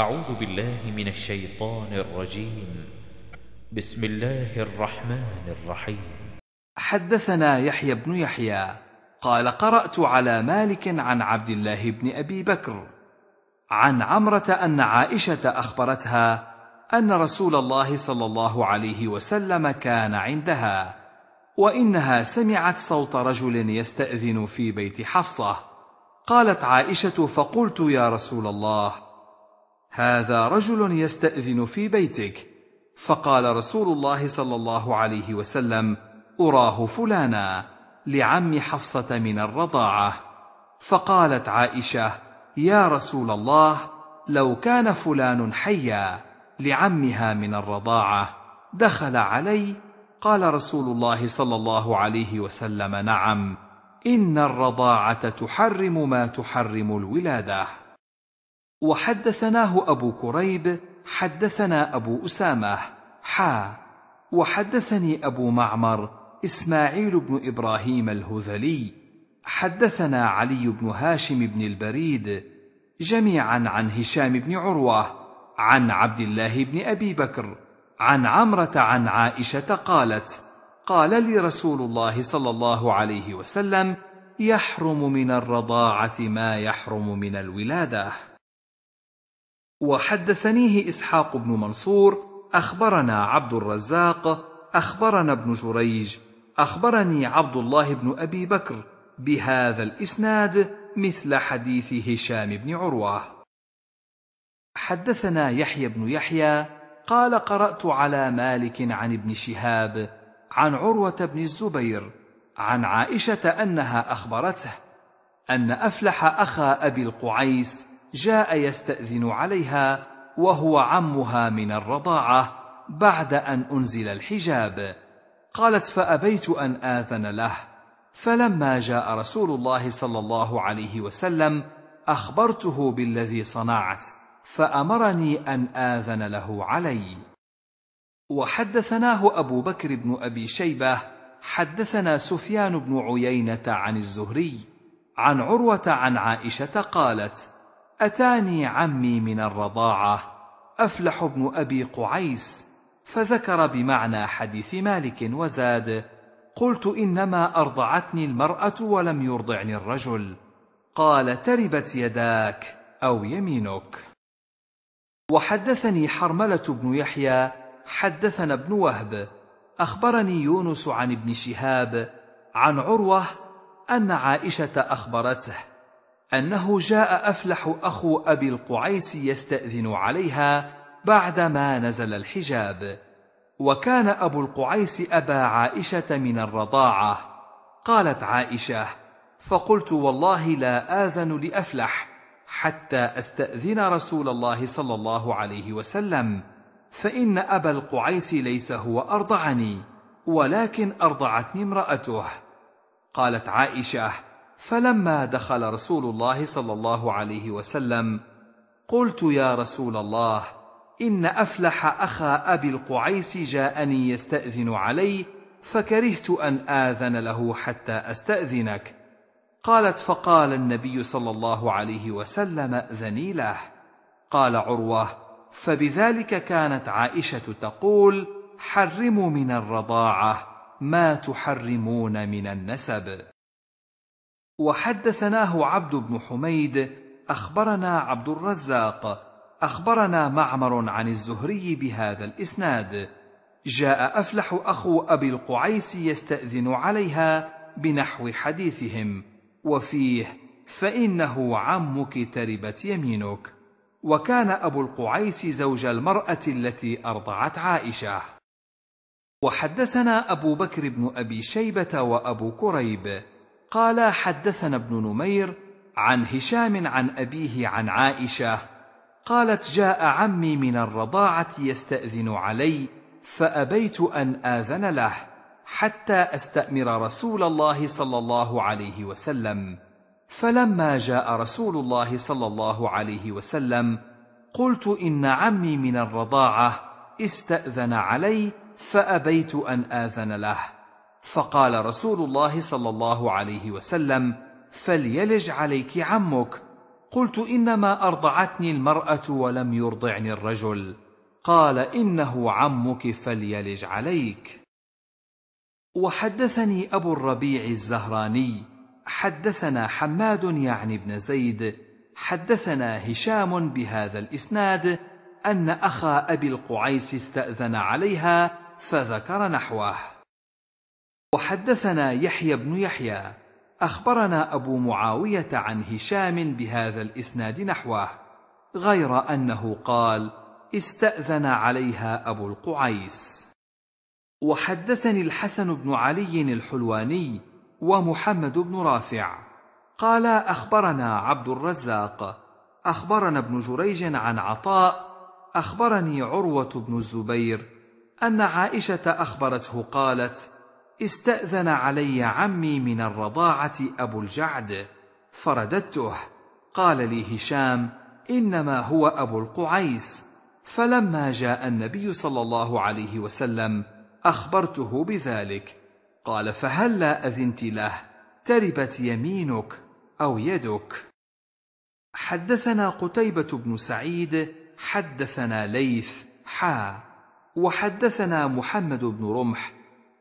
أعوذ بالله من الشيطان الرجيم. بسم الله الرحمن الرحيم. حدثنا يحيى بن يحيى قال قرأت على مالك عن عبد الله بن أبي بكر عن عمرة أن عائشة أخبرتها أن رسول الله صلى الله عليه وسلم كان عندها وإنها سمعت صوت رجل يستأذن في بيت حفصة. قالت عائشة فقلت يا رسول الله هذا رجل يستأذن في بيتك. فقال رسول الله صلى الله عليه وسلم أراه فلانا لعم حفصة من الرضاعة. فقالت عائشة يا رسول الله لو كان فلان حيا لعمها من الرضاعة دخل علي؟ قال رسول الله صلى الله عليه وسلم نعم إن الرضاعة تحرم ما تحرم الولادة. وحدثناه أبو كريب حدثنا أبو أسامة حا وحدثني أبو معمر إسماعيل بن إبراهيم الهذلي حدثنا علي بن هاشم بن البريد جميعا عن هشام بن عروة عن عبد الله بن أبي بكر عن عمرة عن عائشة قالت قال لي رسول الله صلى الله عليه وسلم يحرم من الرضاعة ما يحرم من الولادة. وحدثنيه إسحاق بن منصور أخبرنا عبد الرزاق أخبرنا ابن جريج أخبرني عبد الله بن أبي بكر بهذا الإسناد مثل حديث هشام بن عروة. حدثنا يحيى بن يحيى قال قرأت على مالك عن ابن شهاب عن عروة بن الزبير عن عائشة أنها أخبرته أن أفلح أخا أبي القعيس جاء يستأذن عليها وهو عمها من الرضاعة بعد أن أنزل الحجاب. قالت فأبيت أن آذن له. فلما جاء رسول الله صلى الله عليه وسلم أخبرته بالذي صنعت فأمرني أن آذن له علي. وحدثناه أبو بكر بن أبي شيبة حدثنا سفيان بن عيينة عن الزهري عن عروة عن عائشة قالت أتاني عمي من الرضاعة أفلح بن أبي قعيس فذكر بمعنى حديث مالك وزاد قلت إنما أرضعتني المرأة ولم يرضعني الرجل قال تربت يداك أو يمينك. وحدثني حرملة بن يحيى حدثنا ابن وهب أخبرني يونس عن ابن شهاب عن عروة أن عائشة أخبرته. أنه جاء أفلح أخو أبي القعيس يستأذن عليها بعدما نزل الحجاب. وكان أبو القعيس أبا عائشة من الرضاعة. قالت عائشة فقلت والله لا آذن لأفلح حتى أستأذن رسول الله صلى الله عليه وسلم فإن أبا القعيس ليس هو أرضعني ولكن أرضعتني امرأته. قالت عائشة فلما دخل رسول الله صلى الله عليه وسلم قلت يا رسول الله إن أفلح أخا أبي القعيس جاءني يستأذن علي فكرهت أن آذن له حتى أستأذنك. قالت فقال النبي صلى الله عليه وسلم أذني له. قال عروة فبذلك كانت عائشة تقول حرموا من الرضاعة ما تحرمون من النسب. وحدثناه عبد بن حميد أخبرنا عبد الرزاق أخبرنا معمر عن الزهري بهذا الإسناد. جاء أفلح أخو أبي القعيس يستأذن عليها بنحو حديثهم وفيه فإنه عمك تربت يمينك. وكان أبو القعيس زوج المرأة التي أرضعت عائشة. وحدثنا أبو بكر بن أبي شيبة وأبو كريب. قال حدثنا ابن نمير عن هشام عن أبيه عن عائشة قالت جاء عمي من الرضاعة يستأذن علي فأبيت أن آذن له حتى أستأمر رسول الله صلى الله عليه وسلم. فلما جاء رسول الله صلى الله عليه وسلم قلت إن عمي من الرضاعة استأذن علي فأبيت أن آذن له. فقال رسول الله صلى الله عليه وسلم فليلج عليك عمك. قلت إنما أرضعتني المرأة ولم يرضعني الرجل. قال إنه عمك فليلج عليك. وحدثني أبو الربيع الزهراني حدثنا حماد يعني بن زيد حدثنا هشام بهذا الإسناد أن أخا أبي القعيس استأذن عليها فذكر نحوه. وحدثنا يحيى بن يحيى أخبرنا أبو معاوية عن هشام بهذا الإسناد نحوه غير أنه قال استأذن عليها أبو القعيس وحدثني الحسن بن علي الحلواني ومحمد بن رافع. قال أخبرنا عبد الرزاق أخبرنا ابن جريج عن عطاء أخبرني عروة بن الزبير أن عائشة أخبرته قالت استأذن علي عمي من الرضاعة أبو الجعد فرددته. قال لي هشام إنما هو أبو القعيس. فلما جاء النبي صلى الله عليه وسلم أخبرته بذلك. قال فهلا أذنت له؟ تربت يمينك أو يدك. حدثنا قتيبة بن سعيد حدثنا ليث حا. وحدثنا محمد بن رمح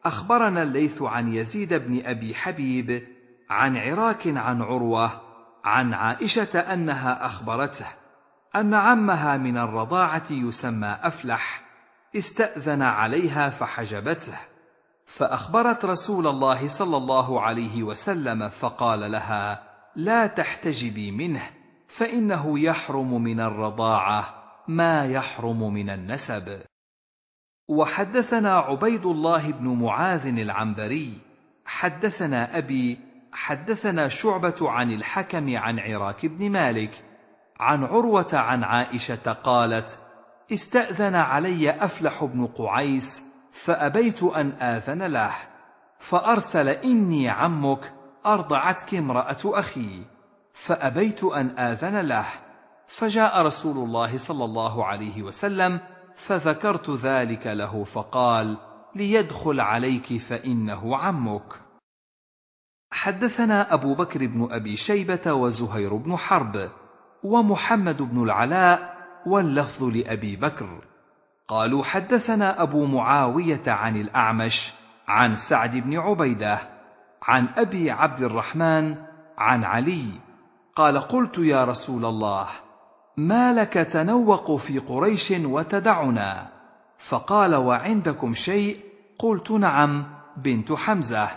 أخبرنا الليث عن يزيد بن أبي حبيب عن عراك عن عروة عن عائشة أنها أخبرته أن عمها من الرضاعة يسمى أفلح استأذن عليها فحجبته فأخبرت رسول الله صلى الله عليه وسلم فقال لها لا تحتجبي منه فإنه يحرم من الرضاعة ما يحرم من النسب. وحدثنا عبيد الله بن معاذ العنبري حدثنا أبي حدثنا شعبة عن الحكم عن عراك بن مالك عن عروة عن عائشة قالت استأذن علي أفلح بن قعيس فأبيت أن آذن له فأرسل إني عمك أرضعتك امرأة أخي فأبيت أن آذن له فجاء رسول الله صلى الله عليه وسلم فذكرت ذلك له فقال ليدخل عليك فإنه عمك. حدثنا أبو بكر بن أبي شيبة وزهير بن حرب ومحمد بن العلاء واللفظ لأبي بكر. قالوا حدثنا أبو معاوية عن الأعمش عن سعد بن عبيدة عن أبي عبد الرحمن عن علي. قال قلت يا رسول الله ما لك تنوق في قريش وتدعنا؟ فقال وعندكم شيء؟ قلت نعم بنت حمزة.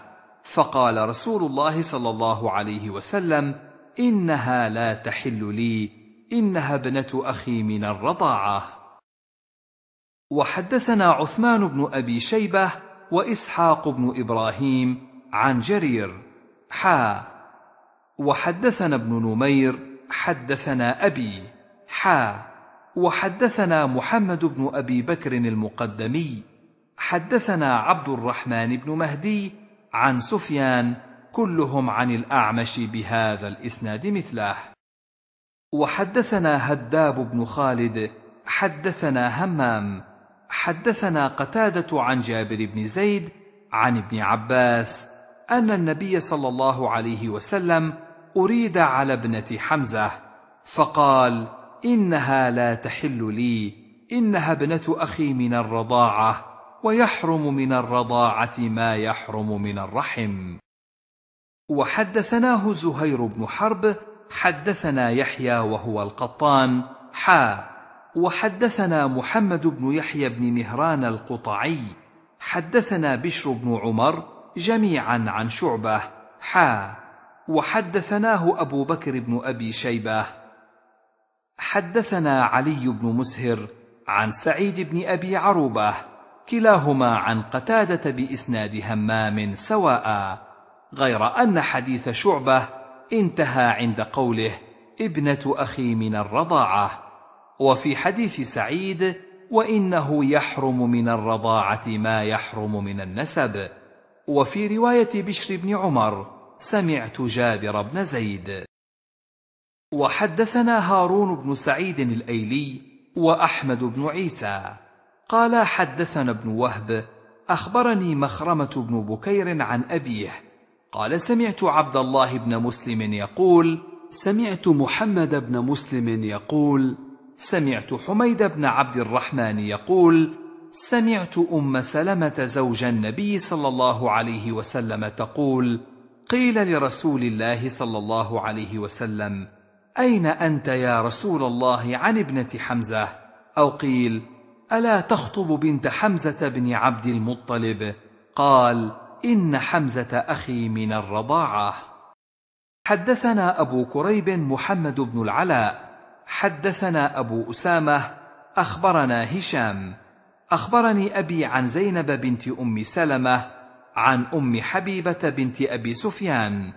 فقال رسول الله صلى الله عليه وسلم إنها لا تحل لي إنها ابنة أخي من الرضاعة. وحدثنا عثمان بن أبي شيبة وإسحاق بن إبراهيم عن جرير. حا. وحدثنا ابن نمير حدثنا أبي. حا. وحدثنا محمد بن أبي بكر المقدمي حدثنا عبد الرحمن بن مهدي عن سفيان كلهم عن الأعمش بهذا الإسناد مثله. وحدثنا هداب بن خالد حدثنا همام حدثنا قتادة عن جابر بن زيد عن ابن عباس أن النبي صلى الله عليه وسلم أريد على ابنة حمزة فقال إنها لا تحل لي. إنها ابنة أخي من الرضاعة ويحرم من الرضاعة ما يحرم من الرحم. وحدثناه زهير بن حرب حدثنا يحيى وهو القطان حا. وحدثنا محمد بن يحيى بن مهران القطعي. حدثنا بشر بن عمر جميعا عن شعبة حا. وحدثناه أبو بكر بن أبي شيبة حدثنا علي بن مسهر عن سعيد بن أبي عروبة كلاهما عن قتادة بإسناد همام سواء غير أن حديث شعبة انتهى عند قوله ابنة أخي من الرضاعة وفي حديث سعيد وإنه يحرم من الرضاعة ما يحرم من النسب وفي رواية بشر بن عمر سمعت جابر بن زيد. وحدثنا هارون بن سعيد الأيلي وأحمد بن عيسى. قال حدثنا ابن وهب أخبرني مخرمة بن بكير عن أبيه. قال سمعت عبد الله بن مسلم يقول سمعت محمد بن مسلم يقول سمعت حميد بن عبد الرحمن يقول سمعت أم سلمة زوج النبي صلى الله عليه وسلم تقول قيل لرسول الله صلى الله عليه وسلم أين أنت يا رسول الله عن ابنة حمزة؟ أو قيل ألا تخطب بنت حمزة بن عبد المطلب؟ قال إن حمزة أخي من الرضاعة. حدثنا أبو كريب محمد بن العلاء. حدثنا أبو أسامة. أخبرنا هشام. أخبرني أبي عن زينب بنت أم سلمة عن أم حبيبة بنت أبي سفيان.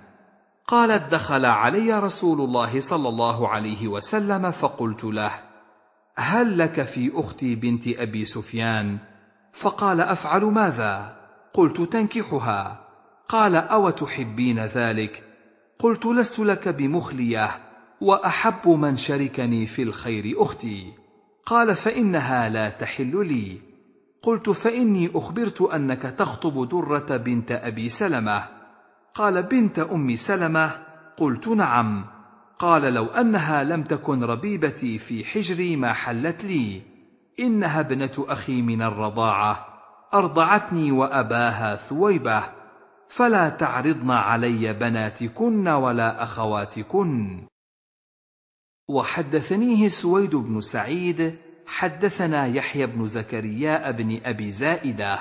قالت دخل علي رسول الله صلى الله عليه وسلم فقلت له هل لك في أختي بنت أبي سفيان؟ فقال أفعل ماذا؟ قلت تنكحها. قال أو تحبين ذلك؟ قلت لست لك بمخلية وأحب من شركني في الخير أختي. قال فإنها لا تحل لي. قلت فإني أخبرت أنك تخطب درة بنت أبي سلمة. قال بنت أم سلمة قلت نعم. قال لو أنها لم تكن ربيبتي في حجري ما حلت لي. إنها ابنة أخي من الرضاعة. أرضعتني وأباها ثويبة. فلا تعرضن علي بناتكن ولا أخواتكن. وحدثنيه سويد بن سعيد حدثنا يحيى بن زكريا بن أبي زائدة.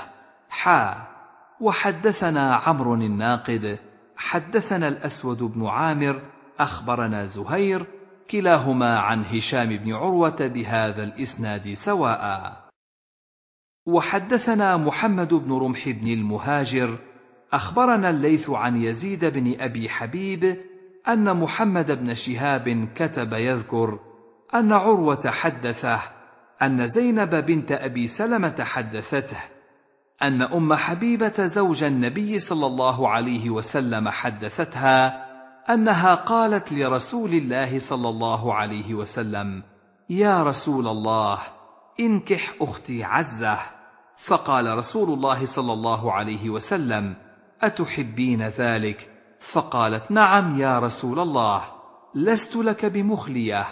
حا. وحدثنا عمرو الناقد حدثنا الأسود بن عامر أخبرنا زهير كلاهما عن هشام بن عروة بهذا الإسناد سواء. وحدثنا محمد بن رمح بن المهاجر أخبرنا الليث عن يزيد بن أبي حبيب أن محمد بن شهاب كتب يذكر أن عروة حدثه أن زينب بنت أبي سلمة حدثته. أن أم حبيبة زوج النبي صلى الله عليه وسلم حدثتها أنها قالت لرسول الله صلى الله عليه وسلم يا رسول الله انكح أختي عزة. فقال رسول الله صلى الله عليه وسلم أتحبين ذلك؟ فقالت نعم يا رسول الله لست لك بمخلية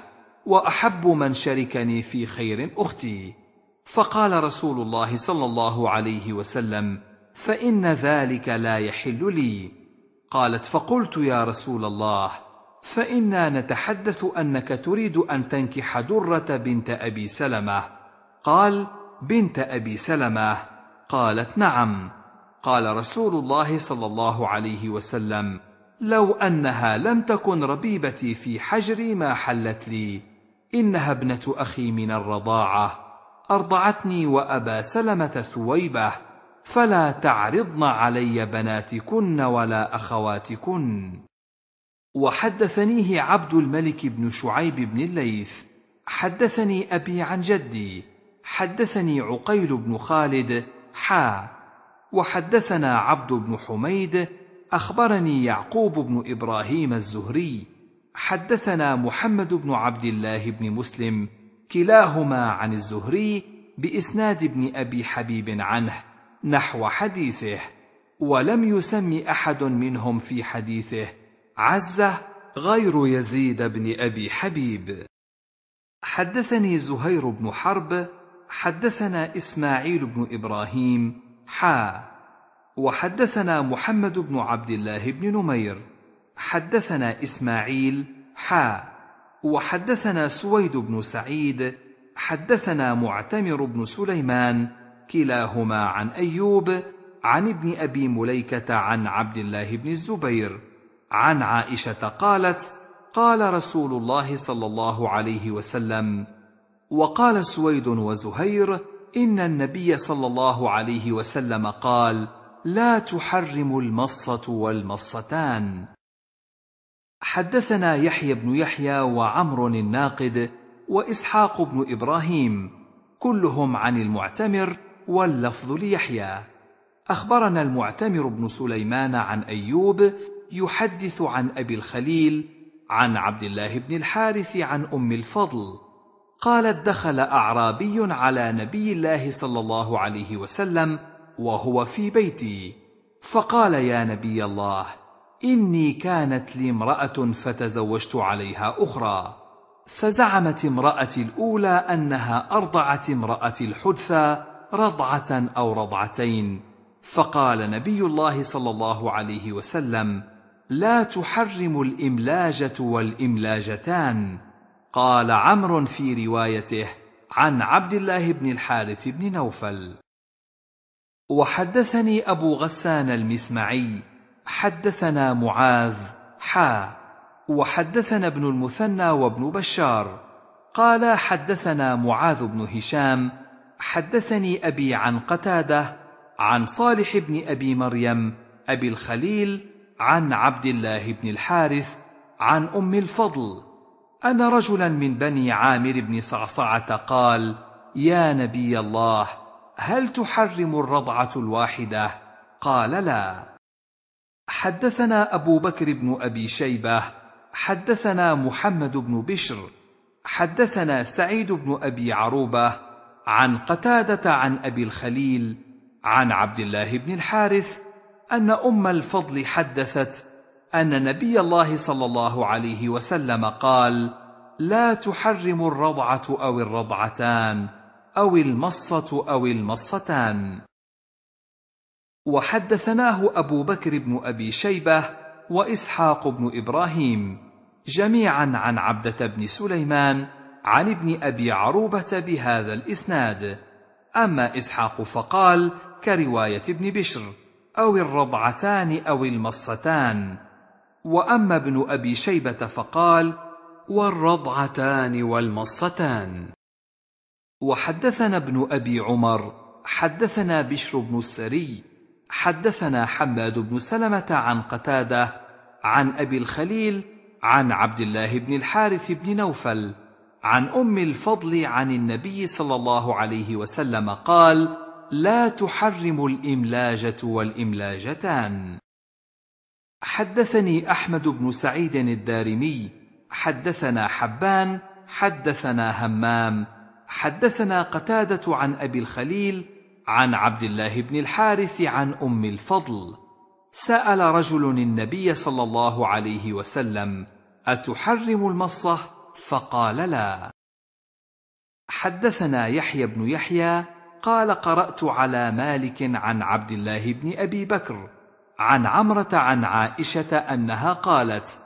وأحب من شركني في خير أختي. فقال رسول الله صلى الله عليه وسلم فإن ذلك لا يحل لي. قالت فقلت يا رسول الله فإنا نتحدث أنك تريد أن تنكح درة بنت أبي سلمة. قال بنت أبي سلمة. قالت نعم. قال رسول الله صلى الله عليه وسلم لو أنها لم تكن ربيبتي في حجري ما حلت لي. إنها ابنة أخي من الرضاعة. أرضعتني وأبا سلمة ثويبة فلا تعرضن علي بناتكن ولا أخواتكن. وحدثنيه عبد الملك بن شعيب بن الليث حدثني أبي عن جدي حدثني عقيل بن خالد حا. وحدثنا عبد بن حميد أخبرني يعقوب بن إبراهيم الزهري حدثنا محمد بن عبد الله بن مسلم كلاهما عن الزهري بإسناد ابن أبي حبيب عنه نحو حديثه ولم يسم أحد منهم في حديثه عزة غير يزيد بن أبي حبيب. حدثني زهير بن حرب حدثنا إسماعيل بن إبراهيم حا وحدثنا محمد بن عبد الله بن نمير حدثنا إسماعيل حا. وحدثنا سويد بن سعيد حدثنا معتمر بن سليمان كلاهما عن أيوب عن ابن أبي مليكة عن عبد الله بن الزبير. عن عائشة قالت قال رسول الله صلى الله عليه وسلم وقال سويد وزهير إن النبي صلى الله عليه وسلم قال لا تحرم المصة والمصتان. حدثنا يحيى بن يحيى وعمر الناقد وإسحاق بن إبراهيم كلهم عن المعتمر واللفظ ليحيى. أخبرنا المعتمر بن سليمان عن أيوب يحدث عن أبي الخليل عن عبد الله بن الحارث عن أم الفضل. قالت دخل أعرابي على نبي الله صلى الله عليه وسلم وهو في بيتي فقال يا نبي الله إني كانت لي امرأة فتزوجت عليها أخرى. فزعمت امرأتي الأولى أنها أرضعت امرأتي الحدثى رضعة أو رضعتين. فقال نبي الله صلى الله عليه وسلم لا تحرم الإملاجة والإملاجتان. قال عمرو في روايته عن عبد الله بن الحارث بن نوفل. وحدثني أبو غسان المسمعي حدثنا معاذ حا وحدثنا ابن المثنى وابن بشار. قال حدثنا معاذ بن هشام حدثني أبي عن قتادة عن صالح بن أبي مريم أبي الخليل عن عبد الله بن الحارث عن أم الفضل. ان رجلا من بني عامر بن صعصعة قال يا نبي الله هل تحرم الرضعة الواحدة؟ قال لا. حدثنا أبو بكر بن أبي شيبة حدثنا محمد بن بشر حدثنا سعيد بن أبي عروبة عن قتادة عن أبي الخليل عن عبد الله بن الحارث أن أم الفضل حدثت أن نبي الله صلى الله عليه وسلم قال لا تحرم الرضعة أو الرضعتان أو المصة أو المصتان. وحدثناه أبو بكر بن أبي شيبة وإسحاق بن إبراهيم جميعا عن عبدة بن سليمان عن ابن أبي عروبة بهذا الإسناد. أما إسحاق فقال كرواية ابن بشر أو الرضعتان أو المصتان. وأما ابن أبي شيبة فقال والرضعتان والمصتان. وحدثنا ابن أبي عمر حدثنا بشر بن السري حدثنا حماد بن سلمة عن قتادة عن أبي الخليل عن عبد الله بن الحارث بن نوفل عن أم الفضل عن النبي صلى الله عليه وسلم قال لا تحرم الإملاجة والإملاجتان حدثني أحمد بن سعيد الدارمي حدثنا حبان حدثنا همام حدثنا قتادة عن أبي الخليل عن عبد الله بن الحارث عن أم الفضل. سأل رجل النبي صلى الله عليه وسلم أتحرم المصه فقال لا. حدثنا يحيى بن يحيى قال قرأت على مالك عن عبد الله بن أبي بكر عن عمرة عن عائشة أنها قالت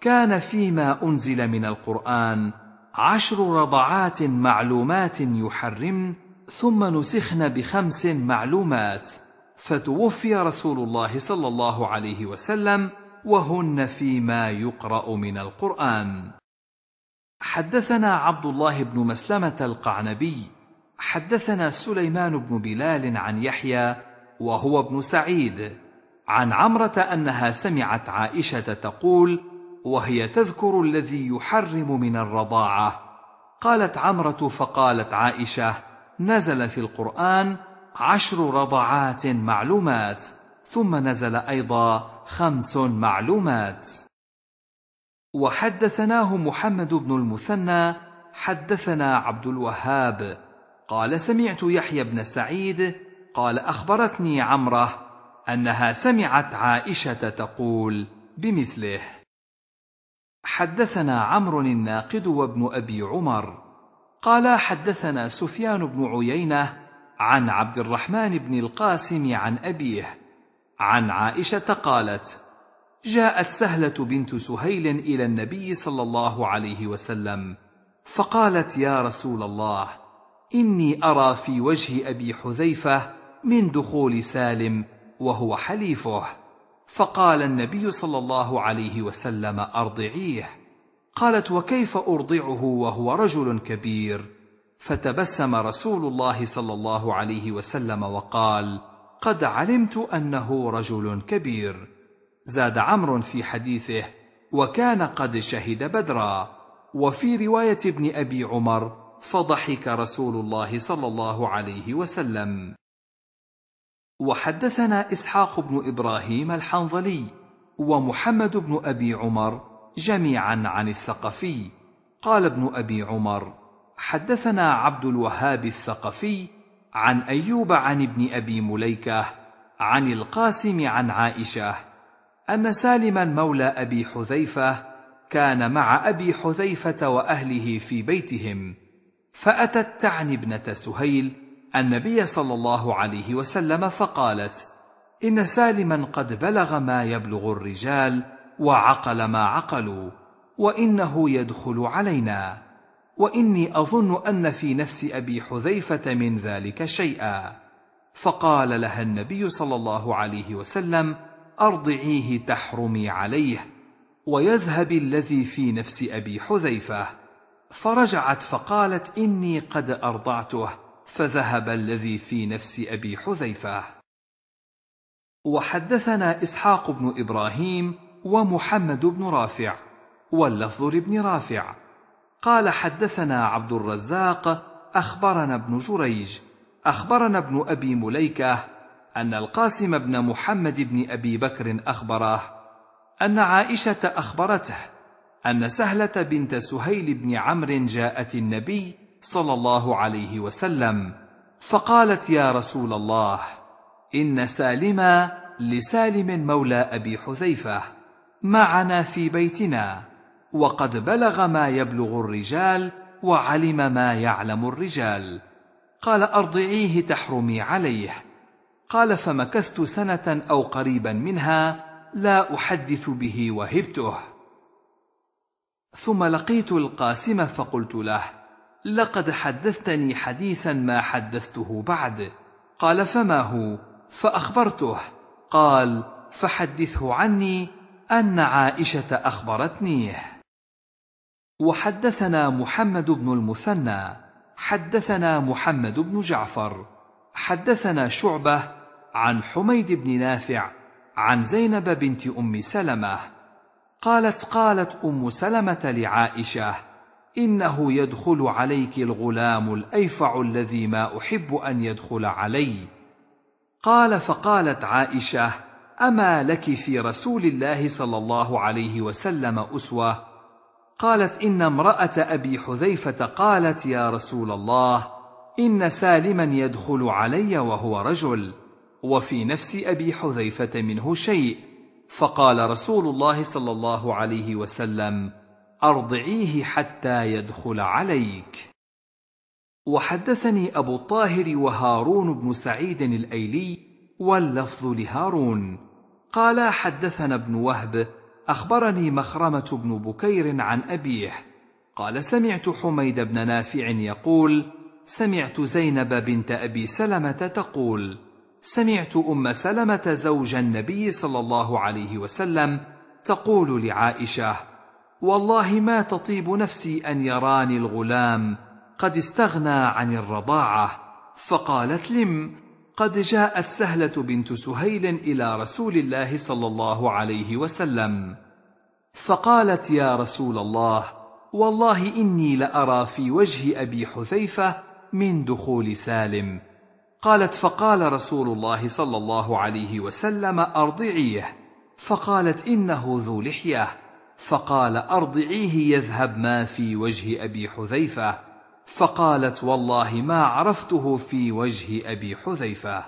كان فيما أنزل من القرآن عشر رضعات معلومات يحرمن ثم نسخن بخمس معلومات. فتوفي رسول الله صلى الله عليه وسلم وهن فيما يقرأ من القرآن. حدثنا عبد الله بن مسلمة القعنبي. حدثنا سليمان بن بلال عن يحيى وهو ابن سعيد. عن عمرة أنها سمعت عائشة تقول وهي تذكر الذي يحرم من الرضاعة قالت عمرة فقالت عائشة نزل في القرآن عشر رضعات معلومات ثم نزل أيضا خمس معلومات. وحدثناه محمد بن المثنى حدثنا عبد الوهاب قال سمعت يحيى بن سعيد قال أخبرتني عمرة أنها سمعت عائشة تقول بمثله. حدثنا عمرو الناقد وابن أبي عمر. قال حدثنا سفيان بن عيينة عن عبد الرحمن بن القاسم عن أبيه عن عائشة قالت جاءت سهلة بنت سهيل إلى النبي صلى الله عليه وسلم فقالت يا رسول الله إني أرى في وجه أبي حذيفة من دخول سالم وهو حليفه فقال النبي صلى الله عليه وسلم أرضعيه. قالت وكيف أرضعه وهو رجل كبير؟ فتبسم رسول الله صلى الله عليه وسلم وقال قد علمت أنه رجل كبير. زاد عمرو في حديثه وكان قد شهد بدرا. وفي رواية ابن أبي عمر فضحك رسول الله صلى الله عليه وسلم. وحدثنا إسحاق بن إبراهيم الحنظلي ومحمد بن أبي عمر جميعا عن الثقفي. قال ابن أبي عمر حدثنا عبد الوهاب الثقفي عن أيوب عن ابن أبي مليكة عن القاسم عن عائشة أن سالما مولى أبي حذيفة كان مع أبي حذيفة وأهله في بيتهم فأتت تعني ابنة سهيل النبي صلى الله عليه وسلم فقالت إن سالما قد بلغ ما يبلغ الرجال وعقل ما عقلوا وإنه يدخل علينا. وإني أظن أن في نفس أبي حذيفة من ذلك شيئا. فقال لها النبي صلى الله عليه وسلم أرضعيه تحرمي عليه ويذهب الذي في نفس أبي حذيفة. فرجعت فقالت إني قد أرضعته فذهب الذي في نفس أبي حذيفة. وحدثنا إسحاق بن إبراهيم ومحمد بن رافع واللفظ لابن رافع. قال حدثنا عبد الرزاق أخبرنا ابن جريج أخبرنا ابن أبي مليكة أن القاسم بن محمد بن أبي بكر أخبره أن عائشة أخبرته أن سهلة بنت سهيل بن عمرو جاءت النبي صلى الله عليه وسلم فقالت يا رسول الله إن سالما لسالم مولى أبي حذيفة معنا في بيتنا وقد بلغ ما يبلغ الرجال وعلم ما يعلم الرجال. قال أرضعيه تحرمي عليه. قال فمكثت سنة أو قريبا منها لا أحدث به وهبته. ثم لقيت القاسم فقلت له لقد حدثتني حديثا ما حدثته بعد. قال فما هو؟ فأخبرته. قال فحدثه عني أن عائشة اخبرتنيه وحدثنا محمد بن المثنى حدثنا محمد بن جعفر حدثنا شعبة عن حميد بن نافع عن زينب بنت أم سلمة. قالت قالت أم سلمة لعائشة إنه يدخل عليك الغلام الأيفع الذي ما أحب أن يدخل علي. قال فقالت عائشة أما لك في رسول الله صلى الله عليه وسلم أسوة؟ قالت إن امرأة أبي حذيفة قالت يا رسول الله إن سالما يدخل علي وهو رجل وفي نفس أبي حذيفة منه شيء. فقال رسول الله صلى الله عليه وسلم أرضعيه حتى يدخل عليك. وحدثني أبو الطاهر وهارون بن سعيد الأيلي واللفظ لهارون. قال حدثنا ابن وهب أخبرني مخرمة بن بكير عن أبيه. قال سمعت حميد بن نافع يقول سمعت زينب بنت أبي سلمة تقول سمعت أم سلمة زوج النبي صلى الله عليه وسلم تقول لعائشة والله ما تطيب نفسي أن يراني الغلام قد استغنى عن الرضاعة فقالت لم قد جاءت سهلة بنت سهيل إلى رسول الله صلى الله عليه وسلم. فقالت يا رسول الله والله إني لأرى في وجه أبي حذيفة من دخول سالم. قالت فقال رسول الله صلى الله عليه وسلم أرضعيه. فقالت إنه ذو لحية. فقال أرضعيه يذهب ما في وجه أبي حذيفة. فقالت والله ما عرفته في وجه أبي حذيفة.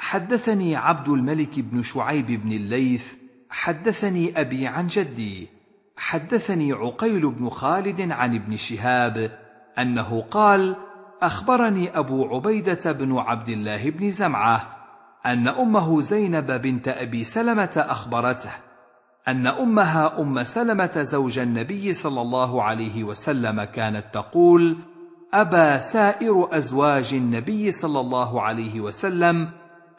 حدثني عبد الملك بن شعيب بن الليث حدثني أبي عن جدي حدثني عقيل بن خالد عن ابن شهاب أنه قال أخبرني أبو عبيدة بن عبد الله بن زمعة أن أمه زينب بنت أبي سلمة أخبرته. أن أمها أم سلمة زوج النبي صلى الله عليه وسلم كانت تقول ابى سائر أزواج النبي صلى الله عليه وسلم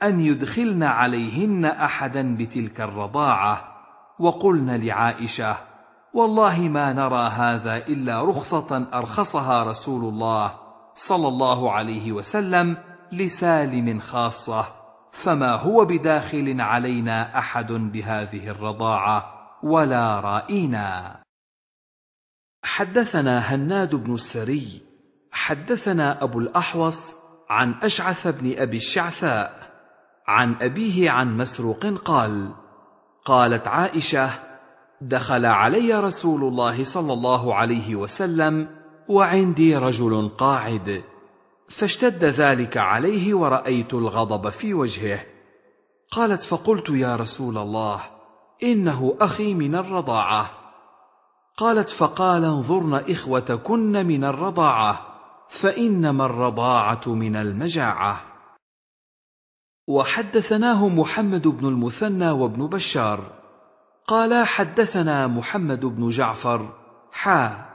أن يدخلن عليهن احدا بتلك الرضاعة. وقلن لعائشة والله ما نرى هذا إلا رخصة أرخصها رسول الله صلى الله عليه وسلم لسالم خاصة. فما هو بداخل علينا أحد بهذه الرضاعة ولا رائنا حدثنا هناد بن السري حدثنا أبو الأحوص عن أشعث بن أبي الشعثاء عن أبيه عن مسروق قال قالت عائشة دخل علي رسول الله صلى الله عليه وسلم وعندي رجل قاعد. فاشتد ذلك عليه ورأيت الغضب في وجهه. قالت فقلت يا رسول الله إنه أخي من الرضاعة. قالت فقال انظرن إخوتكن من الرضاعة فإنما الرضاعة من المجاعة. وحدثناه محمد بن المثنى وابن بشار. قالا حدثنا محمد بن جعفر حا.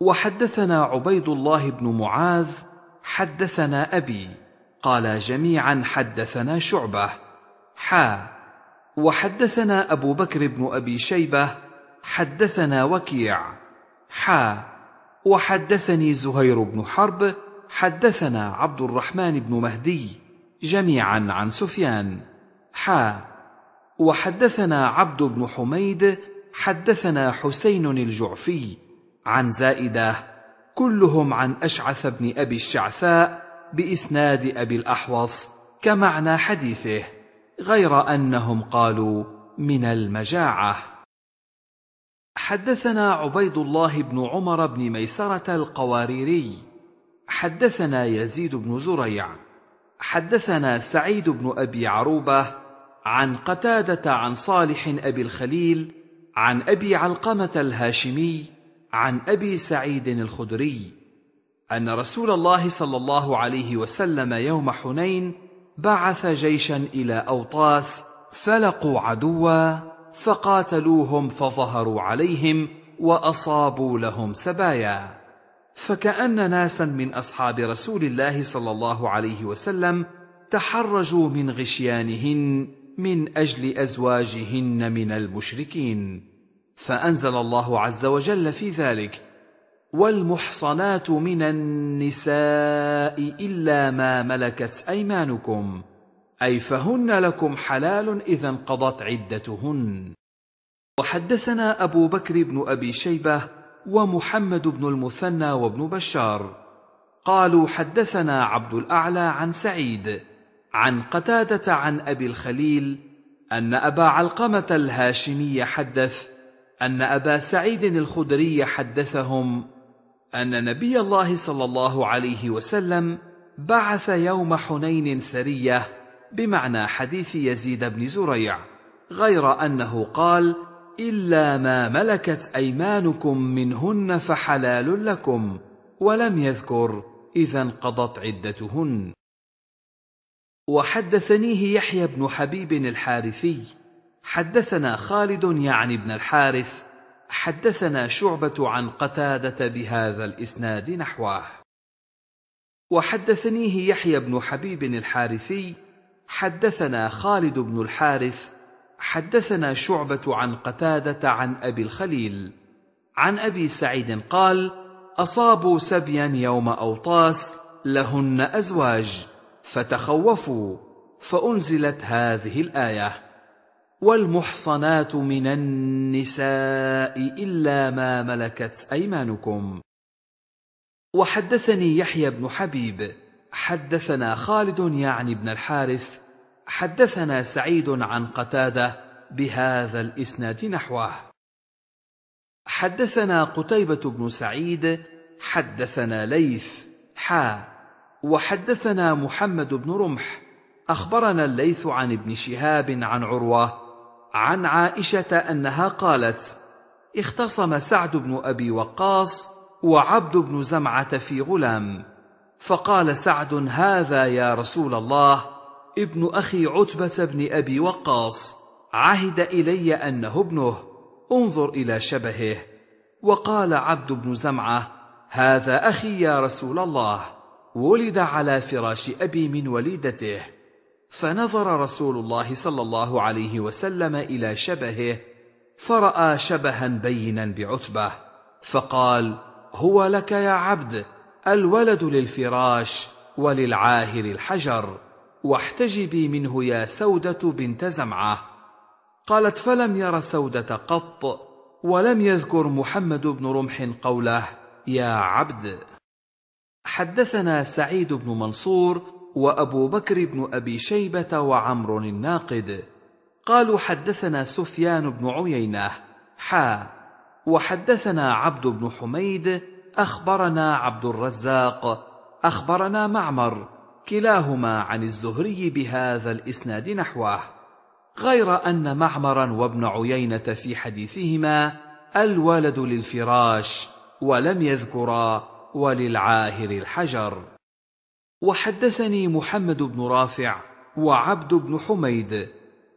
وحدثنا عبيد الله بن معاذ حدثنا أبي قال جميعا حدثنا شعبة. حا. وحدثنا أبو بكر بن أبي شيبة. حدثنا وكيع. حا. وحدثني زهير بن حرب. حدثنا عبد الرحمن بن مهدي. جميعا عن سفيان. حا. وحدثنا عبد بن حميد. حدثنا حسين الجعفي. عن زائدة. كلهم عن أشعث بن أبي الشعثاء بإسناد أبي الأحوص كمعنى حديثه غير أنهم قالوا من المجاعة. حدثنا عبيد الله بن عمر بن ميسرة القواريري. حدثنا يزيد بن زريع. حدثنا سعيد بن أبي عروبة عن قتادة عن صالح أبي الخليل عن أبي علقمة الهاشمي عن أبي سعيد الخدري أن رسول الله صلى الله عليه وسلم يوم حنين بعث جيشا إلى أوطاس فلقوا عدوا فقاتلوهم فظهروا عليهم وأصابوا لهم سبايا. فكأن ناسا من أصحاب رسول الله صلى الله عليه وسلم تحرجوا من غشيانهن من أجل أزواجهن من المشركين. فأنزل الله عز وجل في ذلك والمحصنات من النساء إلا ما ملكت أيمانكم أي فهن لكم حلال إذا انقضت عدتهن. وحدثنا أبو بكر بن أبي شيبة ومحمد بن المثنى وابن بشار. قالوا حدثنا عبد الأعلى عن سعيد عن قتادة عن أبي الخليل أن أبا علقمة الهاشمي حدث أن أبا سعيد الخدري حدثهم أن نبي الله صلى الله عليه وسلم بعث يوم حنين سرية بمعنى حديث يزيد بن زريع غير أنه قال إلا ما ملكت أيمانكم منهن فحلال لكم ولم يذكر إذا انقضت عدتهن. وحدثنيه يحيى بن حبيب الحارثي حدثنا خالد يعني بن الحارث حدثنا شعبة عن قتادة بهذا الإسناد نحوه. وحدثنيه يحيى بن حبيب الحارثي حدثنا خالد بن الحارث حدثنا شعبة عن قتادة عن أبي الخليل. عن أبي سعيد قال أصابوا سبيا يوم أوطاس لهن أزواج فتخوفوا فأنزلت هذه الآية. والمحصنات من النساء إلا ما ملكت أيمانكم. وحدثني يحيى بن حبيب حدثنا خالد يعني ابن الحارث حدثنا سعيد عن قتادة بهذا الإسناد نحوه. حدثنا قتيبة بن سعيد حدثنا ليث حا وحدثنا محمد بن رمح أخبرنا الليث عن ابن شهاب عن عروة عن عائشة أنها قالت اختصم سعد بن أبي وقاص وعبد بن زمعة في غلام فقال سعد هذا يا رسول الله ابن أخي عتبة بن أبي وقاص عهد إلي أنه ابنه انظر إلى شبهه وقال عبد بن زمعة هذا أخي يا رسول الله ولد على فراش أبي من وليدته فنظر رسول الله صلى الله عليه وسلم إلى شبهه فرأى شبها بينا بعتبة فقال هو لك يا عبد الولد للفراش وللعاهر الحجر واحتجبي منه يا سودة بنت زمعة. قالت فلم ير سودة قط ولم يذكر محمد بن رمح قوله يا عبد. حدثنا سعيد بن منصور وأبو بكر بن أبي شيبة وعمر الناقد. قالوا حدثنا سفيان بن عيينة حا وحدثنا عبد بن حميد أخبرنا عبد الرزاق أخبرنا معمر كلاهما عن الزهري بهذا الإسناد نحوه. غير أن معمرا وابن عيينة في حديثهما الولد للفراش ولم يذكرا وللعاهر الحجر. وحدثني محمد بن رافع وعبد بن حميد.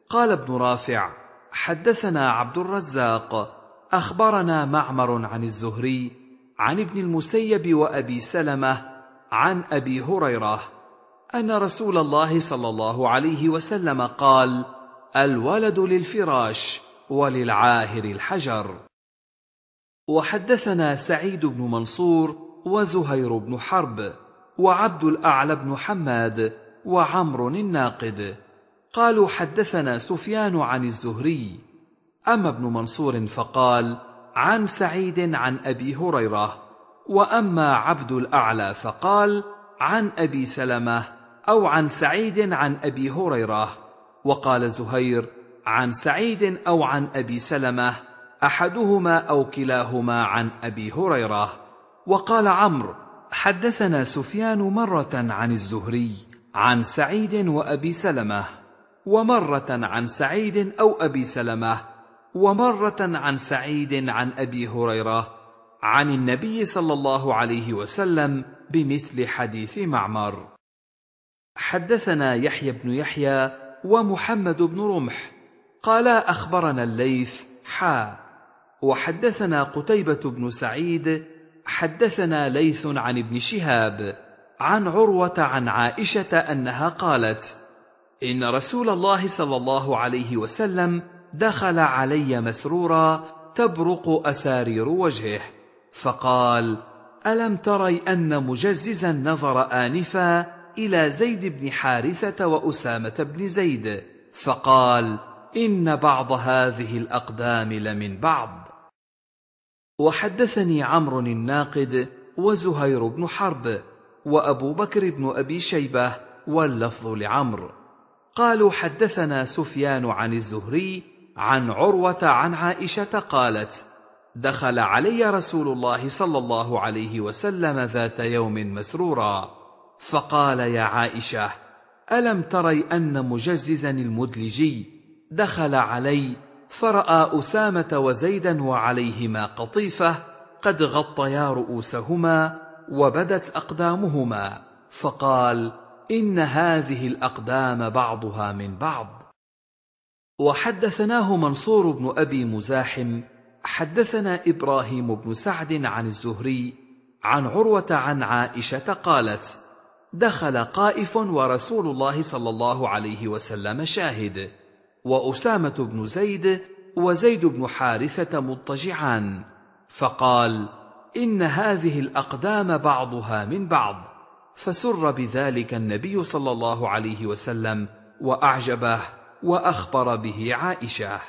قال ابن رافع حدثنا عبد الرزاق أخبرنا معمر عن الزهري عن ابن المسيب وأبي سلمة عن أبي هريرة أن رسول الله صلى الله عليه وسلم قال الولد للفراش وللعاهر الحجر. وحدثنا سعيد بن منصور وزهير بن حرب. وعبد الأعلى بن حماد وعمر الناقد. قالوا حدثنا سفيان عن الزهري. أما ابن منصور فقال عن سعيد عن أبي هريرة. وأما عبد الأعلى فقال عن أبي سلمة أو عن سعيد عن أبي هريرة. وقال زهير عن سعيد أو عن أبي سلمة أحدهما أو كلاهما عن أبي هريرة. وقال عمرو حدثنا سفيان مرة عن الزهري عن سعيد وأبي سلمة ومرة عن سعيد أو أبي سلمة ومرة عن سعيد عن أبي هريرة عن النبي صلى الله عليه وسلم بمثل حديث معمر. حدثنا يحيى بن يحيى ومحمد بن رمح قالا أخبرنا الليث حا وحدثنا قتيبة بن سعيد حدثنا ليث عن ابن شهاب عن عروة عن عائشة أنها قالت إن رسول الله صلى الله عليه وسلم دخل علي مسرورا تبرق أسارير وجهه فقال ألم تري أن مجززا نظر آنفا إلى زيد بن حارثة وأسامة بن زيد؟ فقال إن بعض هذه الأقدام لمن بعض. وحدثني عمرو الناقد وزهير بن حرب وأبو بكر بن أبي شيبة واللفظ لعمرو. قالوا حدثنا سفيان عن الزهري عن عروة عن عائشة قالت دخل علي رسول الله صلى الله عليه وسلم ذات يوم مسرورا. فقال يا عائشة ألم تري أن مجززا المدلجي دخل علي فرأى أسامة وزيدا وعليهما قطيفة قد غطيا رؤوسهما وبدت أقدامهما فقال إن هذه الأقدام بعضها من بعض. وحدثناه منصور بن أبي مزاحم حدثنا إبراهيم بن سعد عن الزهري عن عروة عن عائشة قالت دخل قائف ورسول الله صلى الله عليه وسلم شاهد. وأسامة بن زيد وزيد بن حارثة مضطجعان فقال إن هذه الأقدام بعضها من بعض فسر بذلك النبي صلى الله عليه وسلم وأعجبه وأخبر به عائشة.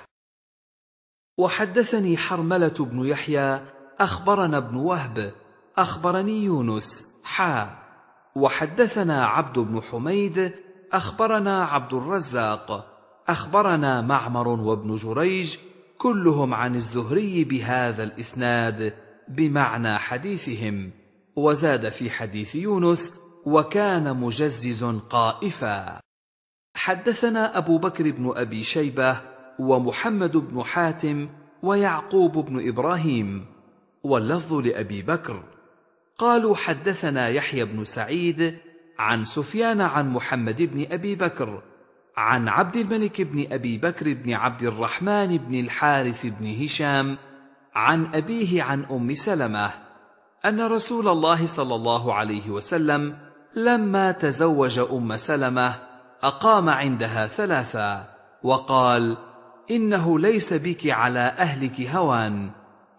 وحدثني حرملة بن يحيى أخبرنا ابن وهب أخبرني يونس حا. وحدثنا عبد بن حميد أخبرنا عبد الرزاق أخبرنا معمر وابن جريج كلهم عن الزهري بهذا الإسناد بمعنى حديثهم وزاد في حديث يونس وكان مجزز قائفا حدثنا أبو بكر بن أبي شيبة ومحمد بن حاتم ويعقوب بن إبراهيم واللفظ لأبي بكر. قالوا حدثنا يحيى بن سعيد عن سفيان عن محمد بن أبي بكر عن عبد الملك بن أبي بكر بن عبد الرحمن بن الحارث بن هشام عن أبيه عن أم سلمة أن رسول الله صلى الله عليه وسلم لما تزوج أم سلمة أقام عندها ثلاثا وقال إنه ليس بك على أهلك هوان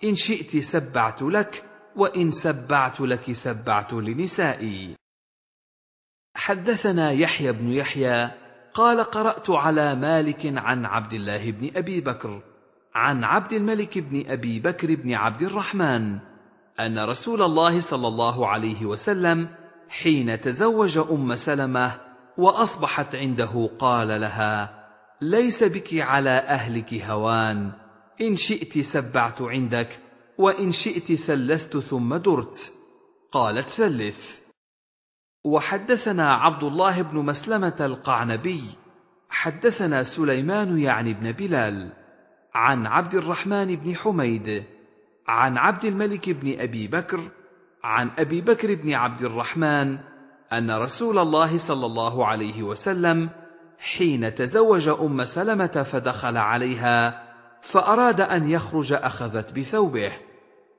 إن شئت سبعت لك وإن سبعت لك سبعت لنسائي. حدثنا يحيى بن يحيى قال قرأت على مالك عن عبد الله بن أبي بكر عن عبد الملك بن أبي بكر بن عبد الرحمن أن رسول الله صلى الله عليه وسلم حين تزوج أم سلمة وأصبحت عنده قال لها ليس بك على أهلك هوان إن شئت سبعت عندك وإن شئت ثلثت ثم درت قالت ثلث. وحدثنا عبد الله بن مسلمة القعنبي حدثنا سليمان يعني بن بلال عن عبد الرحمن بن حميد عن عبد الملك بن أبي بكر عن أبي بكر بن عبد الرحمن أن رسول الله صلى الله عليه وسلم حين تزوج أم سلمة فدخل عليها فأراد أن يخرج أخذت بثوبه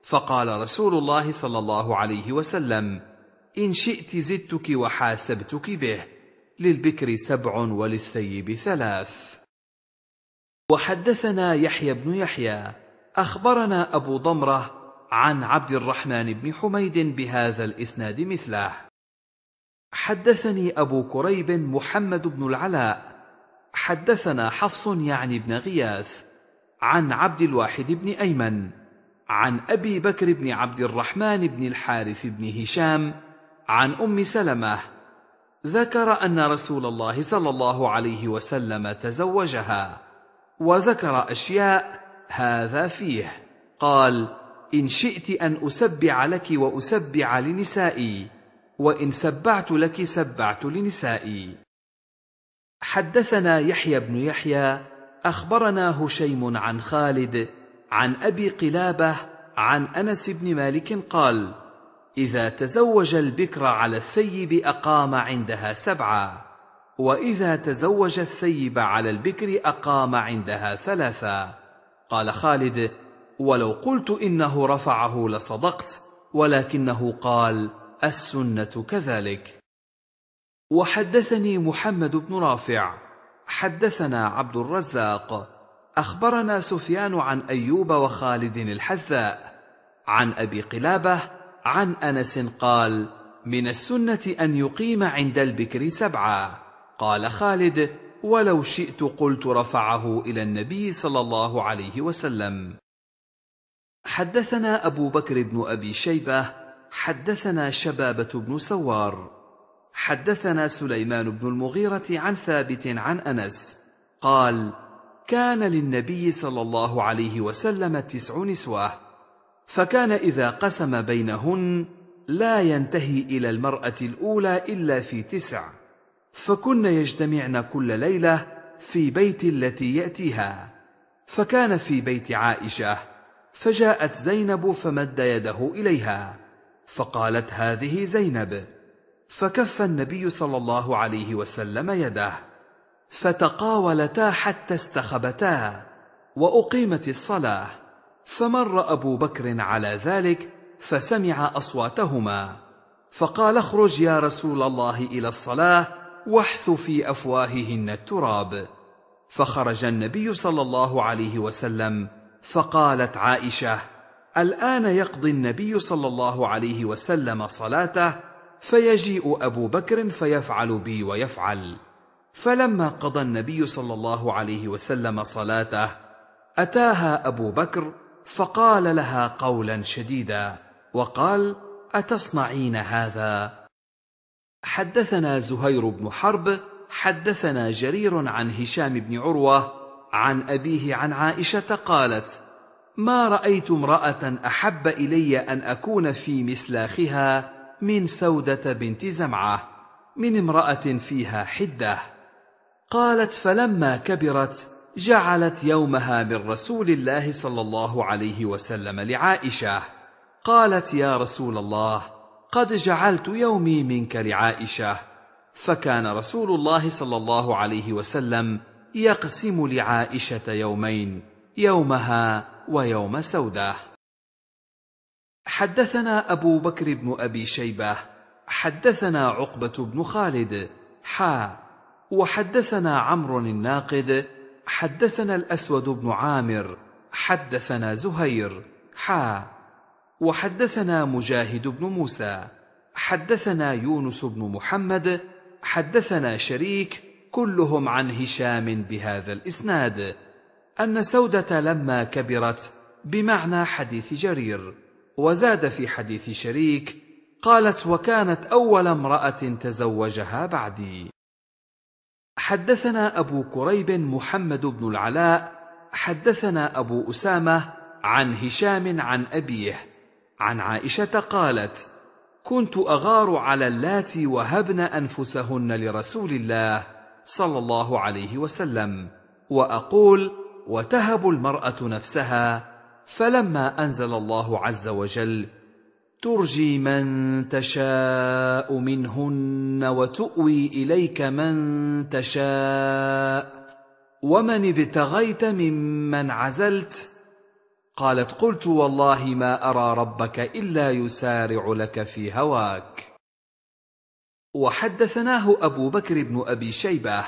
فقال رسول الله صلى الله عليه وسلم إن شئت زدتك وحاسبتك به للبكر سبع وللثيب ثلاث. وحدثنا يحيى بن يحيى أخبرنا أبو ضمرة عن عبد الرحمن بن حميد بهذا الإسناد مثله. حدثني أبو كريب محمد بن العلاء حدثنا حفص يعني بن غياث عن عبد الواحد بن أيمن عن أبي بكر بن عبد الرحمن بن الحارث بن هشام عن أم سلمة ذكر أن رسول الله صلى الله عليه وسلم تزوجها وذكر أشياء هذا فيه. قال إن شئت أن أسبع لك وأسبع لنسائي وإن سبعت لك سبعت لنسائي. حدثنا يحيى بن يحيى أخبرنا هشيم عن خالد عن أبي قلابة عن أنس بن مالك قال إذا تزوج البكر على الثيب أقام عندها سبعا وإذا تزوج الثيب على البكر أقام عندها ثلاثا. قال خالد ولو قلت إنه رفعه لصدقت ولكنه قال السنة كذلك. وحدثني محمد بن رافع. حدثنا عبد الرزاق. أخبرنا سفيان عن أيوب وخالد الحذاء. عن أبي قلابة عن أنس قال من السنة أن يقيم عند البكر سبعا. قال خالد ولو شئت قلت رفعه إلى النبي صلى الله عليه وسلم. حدثنا أبو بكر بن أبي شيبة حدثنا شبابة بن سوار حدثنا سليمان بن المغيرة عن ثابت عن أنس قال كان للنبي صلى الله عليه وسلم تسع نسوة. فكان إذا قسم بينهن لا ينتهي إلى المرأة الأولى إلا في تسع فكن يجتمعن كل ليلة في بيت التي يأتيها. فكان في بيت عائشة فجاءت زينب فمد يده إليها فقالت هذه زينب. فكف النبي صلى الله عليه وسلم يده فتقاولتا حتى استخبتا وأقيمت الصلاة. فمر أبو بكر على ذلك فسمع أصواتهما فقال اخرج يا رسول الله إلى الصلاة واحث في أفواههن التراب. فخرج النبي صلى الله عليه وسلم فقالت عائشة الآن يقضي النبي صلى الله عليه وسلم صلاته فيجيء أبو بكر فيفعل بي ويفعل. فلما قضى النبي صلى الله عليه وسلم صلاته أتاها أبو بكر فقال لها قولا شديدا وقال أتصنعين هذا؟ حدثنا زهير بن حرب حدثنا جرير عن هشام بن عروة عن أبيه عن عائشة قالت ما رأيت امرأة أحب إلي أن أكون في مسلاخها من سودة بنت زمعة من امرأة فيها حدة. قالت فلما كبرت جعلت يومها من رسول الله صلى الله عليه وسلم لعائشة. قالت يا رسول الله قد جعلت يومي منك لعائشة. فكان رسول الله صلى الله عليه وسلم يقسم لعائشة يومين يومها ويوم سودة. حدثنا أبو بكر بن أبي شيبة حدثنا عقبة بن خالد حا وحدثنا عمرو الناقد حدثنا الأسود بن عامر حدثنا زهير حا. وحدثنا مجاهد بن موسى حدثنا يونس بن محمد حدثنا شريك كلهم عن هشام بهذا الإسناد أن سودة لما كبرت بمعنى حديث جرير وزاد في حديث شريك قالت وكانت أول امرأة تزوجها بعدي. حدثنا أبو كريب محمد بن العلاء حدثنا أبو أسامة عن هشام عن أبيه عن عائشة قالت كنت أغار على اللاتي وهبن أنفسهن لرسول الله صلى الله عليه وسلم وأقول وتهب المرأة نفسها فلما أنزل الله عز وجل ترجي من تشاء منهن وتؤوي إليك من تشاء. ومن ابتغيت ممن عزلت؟ قالت قلت والله ما أرى ربك إلا يسارع لك في هواك. وحدثناه أبو بكر بن أبي شيبة.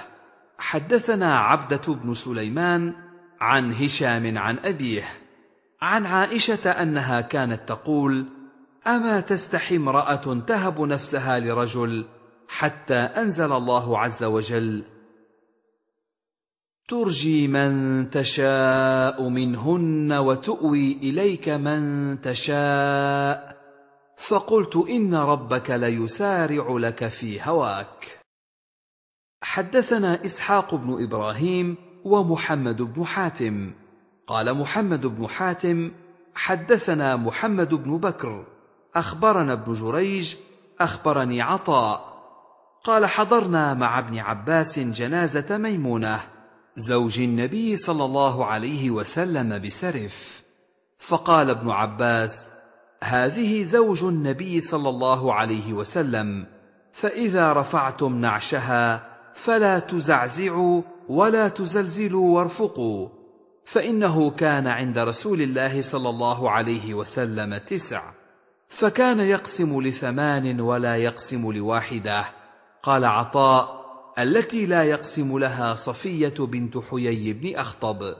حدثنا عبدة بن سليمان عن هشام عن أبيه. عن عائشة أنها كانت تقول اما تستحي امراه تهب نفسها لرجل حتى انزل الله عز وجل. ترجي من تشاء منهن وتؤوي اليك من تشاء. فقلت ان ربك ليسارع لك في هواك. حدثنا اسحاق بن إبراهيم ومحمد بن حاتم. قال محمد بن حاتم حدثنا محمد بن بكر. أخبرنا ابن جريج أخبرني عطاء. قال حضرنا مع ابن عباس جنازة ميمونة زوج النبي صلى الله عليه وسلم بسرف. فقال ابن عباس هذه زوج النبي صلى الله عليه وسلم فإذا رفعتم نعشها فلا تزعزعوا ولا تزلزلوا وارفقوا فإنه كان عند رسول الله صلى الله عليه وسلم تسع. فكان يقسم لثمان ولا يقسم لواحدة. قال عطاء التي لا يقسم لها صفية بنت حيي بن أخطب.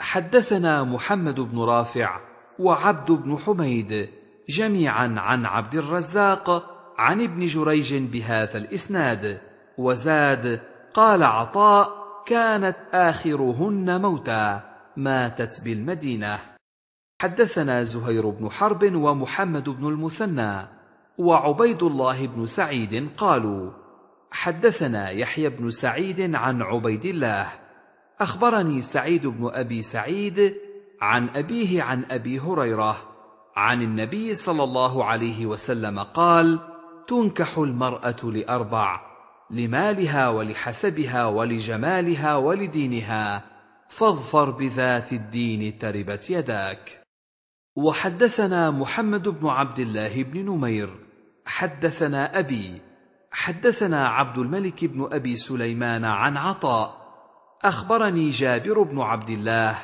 حدثنا محمد بن رافع وعبد بن حميد جميعا عن عبد الرزاق عن ابن جريج بهذا الإسناد. وزاد قال عطاء كانت آخرهن موتى ماتت بالمدينة. حدثنا زهير بن حرب ومحمد بن المثنى وعبيد الله بن سعيد قالوا حدثنا يحيى بن سعيد عن عبيد الله أخبرني سعيد بن أبي سعيد عن أبيه عن أبي هريرة عن النبي صلى الله عليه وسلم قال تنكح المرأة لأربع لمالها ولحسبها ولجمالها ولدينها فاظفر بذات الدين تربت يداك. وحدثنا محمد بن عبد الله بن نمير حدثنا أبي حدثنا عبد الملك بن أبي سليمان عن عطاء أخبرني جابر بن عبد الله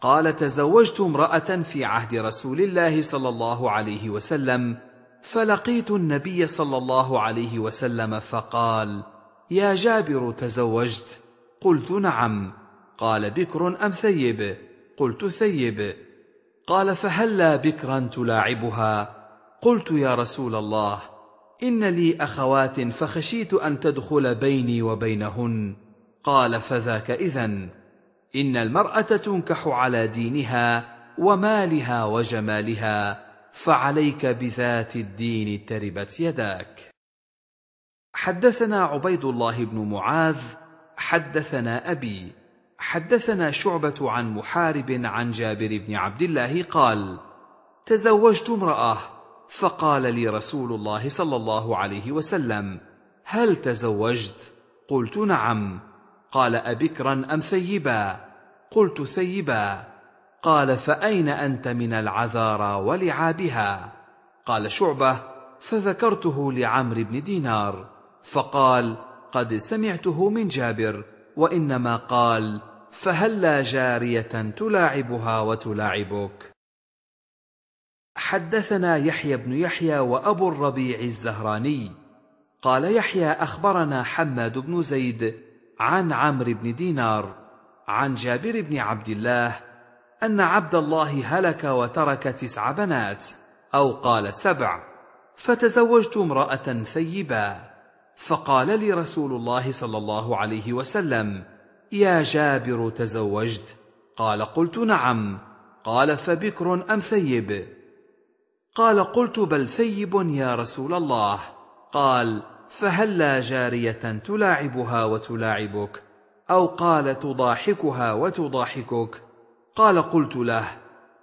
قال تزوجت امرأة في عهد رسول الله صلى الله عليه وسلم فلقيت النبي صلى الله عليه وسلم فقال يا جابر تزوجت؟ قلت نعم. قال بكر أم ثيب؟ قلت ثيب. قال فهلا بكرا تلاعبها. قلت يا رسول الله إن لي أخوات فخشيت أن تدخل بيني وبينهن. قال فذاك إذن. إن المرأة تنكح على دينها ومالها وجمالها فعليك بذات الدين تربت يداك. حدثنا عبيد الله بن معاذ حدثنا أبي حدثنا شعبة عن محارب عن جابر بن عبد الله قال تزوجت امرأة فقال لي رسول الله صلى الله عليه وسلم هل تزوجت؟ قلت نعم. قال أبكرا أم ثيبا؟ قلت ثيبا. قال فأين أنت من العذارى ولعابها؟ قال شعبة فذكرته لعمرو بن دينار فقال قد سمعته من جابر وإنما قال فهلا جارية تلاعبها وتلاعبك؟ حدثنا يحيى بن يحيى وأبو الربيع الزهراني. قال يحيى أخبرنا حماد بن زيد عن عمرو بن دينار عن جابر بن عبد الله أن عبد الله هلك وترك تسع بنات أو قال سبع فتزوجت امرأة ثيبا فقال لي رسول الله صلى الله عليه وسلم يا جابر تزوجت؟ قال قلت نعم. قال فبكر أم ثيب؟ قال قلت بل ثيب يا رسول الله. قال فهلا جارية تلاعبها وتلاعبك؟ أو قال تضاحكها وتضاحكك؟ قال قلت له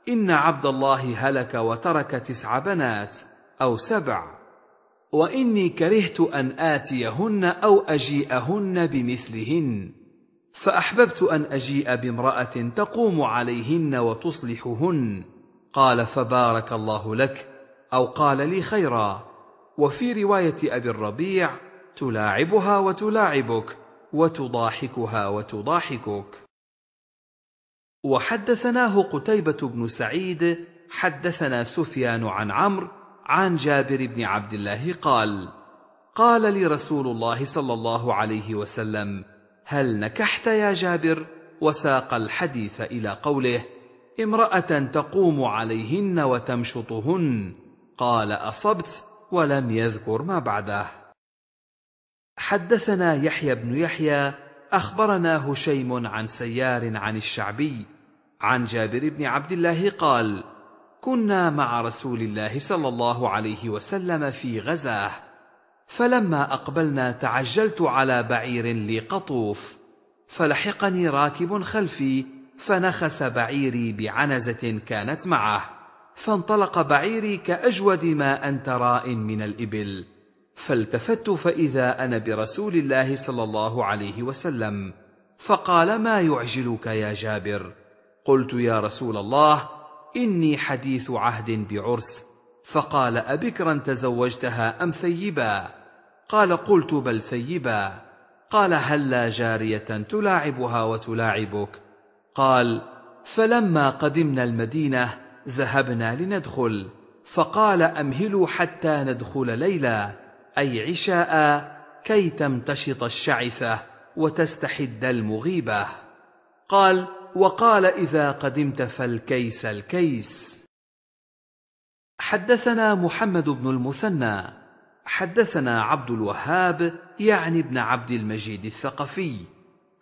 إن عبد الله هلك وترك تسع بنات أو سبع. وإني كرهت أن آتيهن أو أجيئهن بمثلهن. فأحببت أن أجيء بامرأة تقوم عليهن وتصلحهن. قال فبارك الله لك أو قال لي خيرا. وفي رواية أبي الربيع تلاعبها وتلاعبك وتضاحكها وتضاحكك. وحدثناه قتيبة بن سعيد حدثنا سفيان عن عمرو عن جابر بن عبد الله قال قال لي رسول الله صلى الله عليه وسلم هل نكحت يا جابر؟ وساق الحديث إلى قوله امرأة تقوم عليهن وتمشطهن. قال أصبت ولم يذكر ما بعده. حدثنا يحيى بن يحيى أخبرنا هشيم عن سيار عن الشعبي عن جابر بن عبد الله قال كنا مع رسول الله صلى الله عليه وسلم في غزاة. فلما أقبلنا تعجلت على بعير لي قطوف فلحقني راكب خلفي فنخس بعيري بعنزة كانت معه فانطلق بعيري كأجود ما أنت راء من الإبل فالتفت فإذا أنا برسول الله صلى الله عليه وسلم فقال ما يعجلك يا جابر؟ قلت يا رسول الله إني حديث عهد بعرس فقال أبكرا تزوجتها أم ثيبا؟ قال قلت بل ثيبا. قال هلا جارية تلاعبها وتلاعبك؟ قال فلما قدمنا المدينة ذهبنا لندخل. فقال أمهلوا حتى ندخل ليلا أي عشاء كي تمتشط الشعثة وتستحد المغيبة. قال وقال إذا قدمت فالكيس الكيس. حدثنا محمد بن المثنى. حدثنا عبد الوهاب يعني ابن عبد المجيد الثقفي.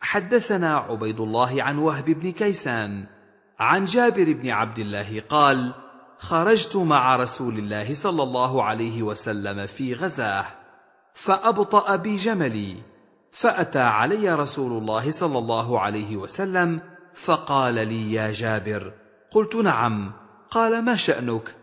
حدثنا عبيد الله عن وهب بن كيسان. عن جابر بن عبد الله قال خرجت مع رسول الله صلى الله عليه وسلم في غزاة فأبطأ بي جملي فأتى علي رسول الله صلى الله عليه وسلم فقال لي يا جابر قلت نعم قال ما شأنك؟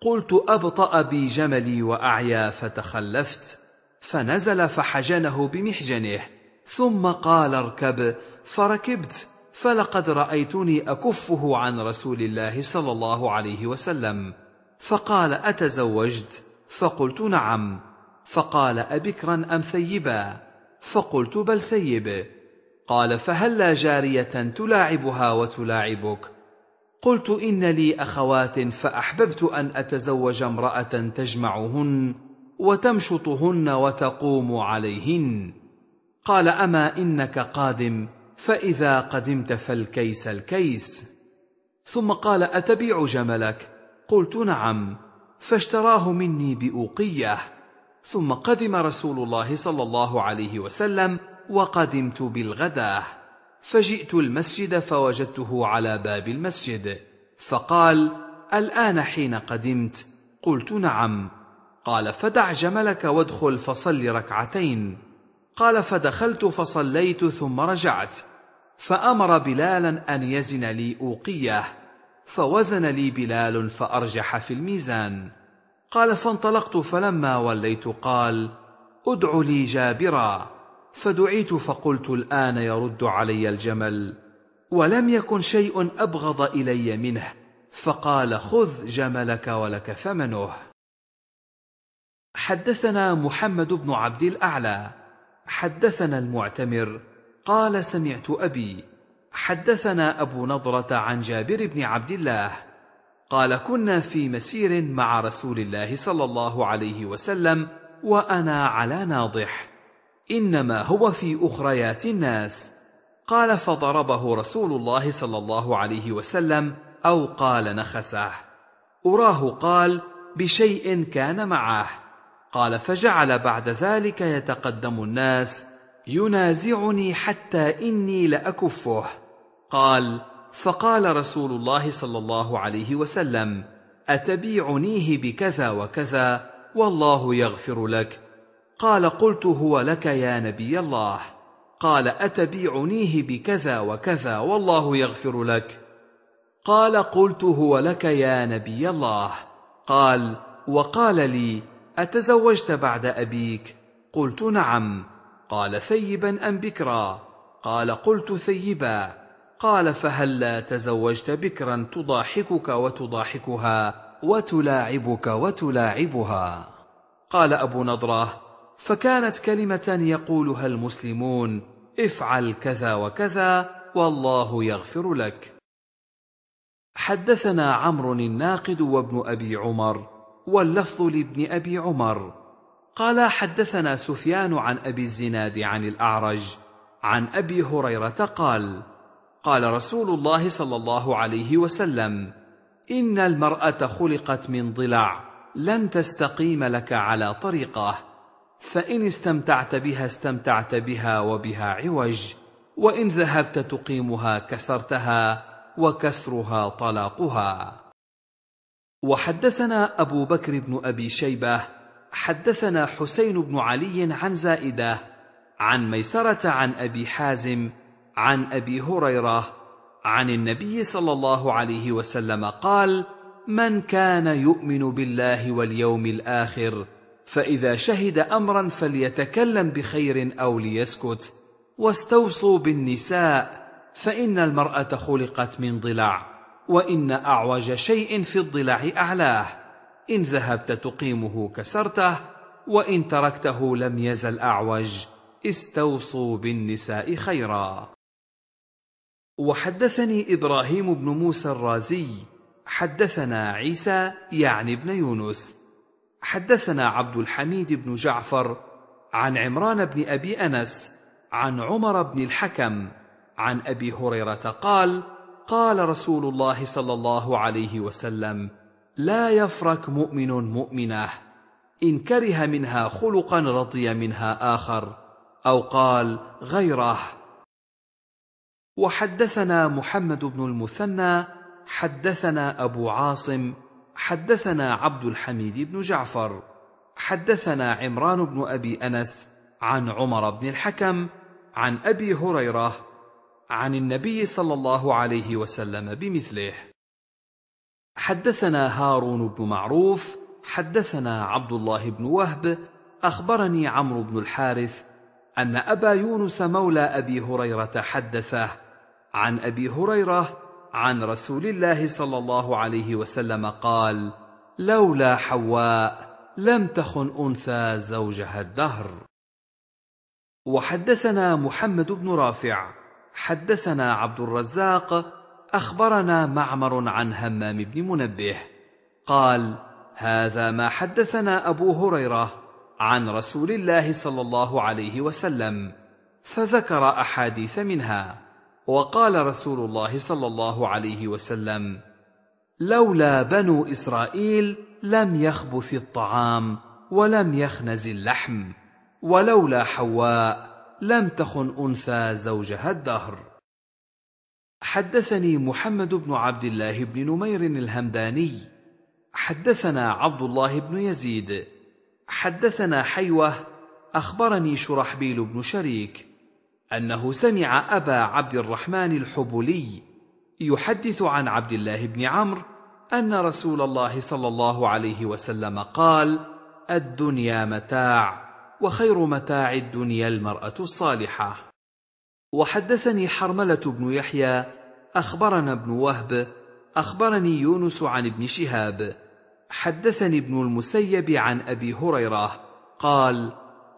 قلت أبطأ بي جملي وأعيا فتخلفت فنزل فحجنه بمحجنه ثم قال اركب فركبت فلقد رأيتني أكفه عن رسول الله صلى الله عليه وسلم فقال أتزوجت؟ فقلت نعم فقال أبكرا أم ثيبا؟ فقلت بل ثيب قال فهلا جارية تلاعبها وتلاعبك؟ قلت إن لي أخوات فأحببت أن أتزوج امرأة تجمعهن وتمشطهن وتقوم عليهن. قال أما إنك قادم فإذا قدمت فالكيس الكيس. ثم قال أتبيع جملك؟ قلت نعم فاشتراه مني بأوقية. ثم قدم رسول الله صلى الله عليه وسلم وقدمت بالغداة. فجئت المسجد فوجدته على باب المسجد. فقال الآن حين قدمت؟ قلت نعم. قال فدع جملك وادخل فصل ركعتين. قال فدخلت فصليت ثم رجعت. فأمر بلالا أن يزن لي اوقيه فوزن لي بلال فأرجح في الميزان. قال فانطلقت فلما وليت قال ادع لي جابرا. فدعيت فقلت الآن يرد علي الجمل ولم يكن شيء أبغض إلي منه فقال خذ جملك ولك ثمنه. حدثنا محمد بن عبد الأعلى حدثنا المعتمر قال سمعت أبي حدثنا أبو نضرة عن جابر بن عبد الله قال كنا في مسير مع رسول الله صلى الله عليه وسلم وأنا على ناضح. إنما هو في أخريات الناس. قال فضربه رسول الله صلى الله عليه وسلم أو قال نخسه أراه قال بشيء كان معه قال فجعل بعد ذلك يتقدم الناس ينازعني حتى إني لأكفه. قال فقال رسول الله صلى الله عليه وسلم أتبيعنيه بكذا وكذا والله يغفر لك قال قلت هو لك يا نبي الله. قال أتبيعنيه بكذا وكذا والله يغفر لك. قال قلت هو لك يا نبي الله. قال وقال لي أتزوجت بعد أبيك؟ قلت نعم. قال ثيبا أم بكرا؟ قال قلت ثيبا. قال فهلا تزوجت بكرا تضاحكك وتضاحكها وتلاعبك وتلاعبها؟ قال أبو نضرة. فكانت كلمة يقولها المسلمون افعل كذا وكذا والله يغفر لك. حدثنا عمرو الناقد وابن أبي عمر واللفظ لابن أبي عمر. قال حدثنا سفيان عن أبي الزناد عن الأعرج عن أبي هريرة قال قال رسول الله صلى الله عليه وسلم إن المرأة خلقت من ضلع لن تستقيم لك على طريقه. فإن استمتعت بها استمتعت بها وبها عوج وإن ذهبت تقيمها كسرتها وكسرها طلاقها. وحدثنا أبو بكر بن أبي شيبة حدثنا حسين بن علي عن زائدة عن ميسرة عن أبي حازم عن أبي هريرة عن النبي صلى الله عليه وسلم قال من كان يؤمن بالله واليوم الآخر فإذا شهد امرا فليتكلم بخير أو ليسكت واستوصوا بالنساء فإن المرأة خلقت من ضلع وإن أعوج شيء في الضلع أعلاه. إن ذهبت تقيمه كسرته وإن تركته لم يزل أعوج استوصوا بالنساء خيرا. وحدثني إبراهيم بن موسى الرازي حدثنا عيسى يعني ابن يونس حدثنا عبد الحميد بن جعفر عن عمران بن أبي أنس عن عمر بن الحكم عن أبي هريرة قال قال رسول الله صلى الله عليه وسلم لا يفرك مؤمن مؤمنة إن كره منها خلقا رضي منها آخر أو قال غيره. وحدثنا محمد بن المثنى حدثنا أبو عاصم حدثنا عبد الحميد بن جعفر حدثنا عمران بن أبي أنس عن عمر بن الحكم عن أبي هريرة عن النبي صلى الله عليه وسلم بمثله. حدثنا هارون بن معروف حدثنا عبد الله بن وهب أخبرني عمرو بن الحارث أن أبا يونس مولى أبي هريرة حدثه عن أبي هريرة عن رسول الله صلى الله عليه وسلم قال لولا حواء لم تخن أنثى زوجها الدهر. وحدثنا محمد بن رافع حدثنا عبد الرزاق أخبرنا معمر عن همام بن منبه قال هذا ما حدثنا أبو هريرة عن رسول الله صلى الله عليه وسلم فذكر أحاديث منها. وقال رسول الله صلى الله عليه وسلم لولا بنو إسرائيل لم يخبث الطعام ولم يخنز اللحم ولولا حواء لم تخن أنثى زوجها الدهر. حدثني محمد بن عبد الله بن نمير الهمداني حدثنا عبد الله بن يزيد حدثنا حيوة أخبرني شرحبيل بن شريك أنه سمع أبا عبد الرحمن الحبلي يحدث عن عبد الله بن عمرو أن رسول الله صلى الله عليه وسلم قال الدنيا متاع وخير متاع الدنيا المرأة الصالحة. وحدثني حرملة بن يحيى أخبرنا ابن وهب أخبرني يونس عن ابن شهاب. حدثني ابن المسيب عن أبي هريرة قال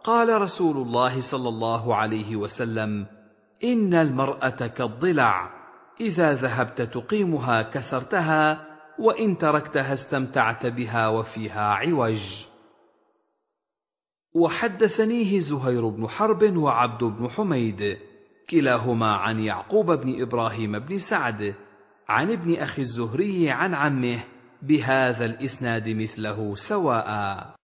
قال رسول الله صلى الله عليه وسلم إن المرأة كالضلع إذا ذهبت تقيمها كسرتها وإن تركتها استمتعت بها وفيها عوج. وحدثنيه زهير بن حرب وعبد بن حميد كلاهما عن يعقوب بن إبراهيم بن سعد عن ابن أخي الزهري عن عمه بهذا الإسناد مثله سواء.